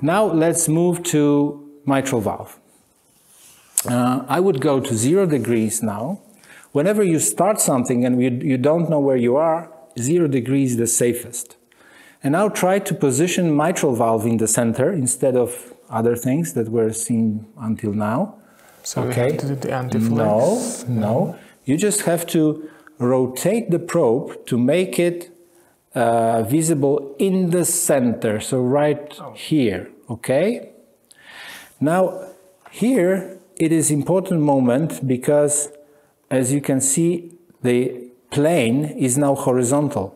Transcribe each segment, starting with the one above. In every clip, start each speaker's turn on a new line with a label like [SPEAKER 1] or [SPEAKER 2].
[SPEAKER 1] Now let's move to mitral valve. Uh, I would go to zero degrees now. Whenever you start something and you, you don't know where you are, zero degrees is the safest. And now try to position mitral valve in the center instead of other things that were seen until now.
[SPEAKER 2] So okay. we have to do the anteflex?
[SPEAKER 1] No, no. You just have to rotate the probe to make it uh, visible in the center, so right oh. here, okay? Now, here it is important moment because as you can see, the plane is now horizontal,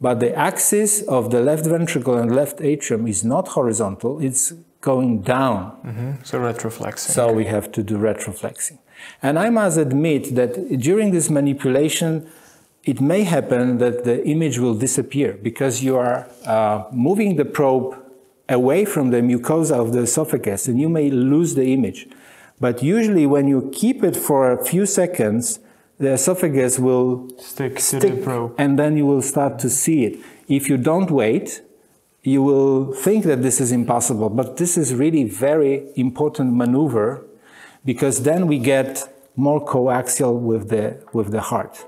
[SPEAKER 1] but the axis of the left ventricle and left atrium is not horizontal, it's going down.
[SPEAKER 2] Mm -hmm. So retroflexing.
[SPEAKER 1] So we have to do retroflexing. And I must admit that during this manipulation, it may happen that the image will disappear because you are uh, moving the probe away from the mucosa of the esophagus and you may lose the image. But usually when you keep it for a few seconds, the esophagus will
[SPEAKER 2] stick, stick to the probe.
[SPEAKER 1] and then you will start to see it. If you don't wait, you will think that this is impossible, but this is really very important maneuver because then we get more coaxial with the, with the heart.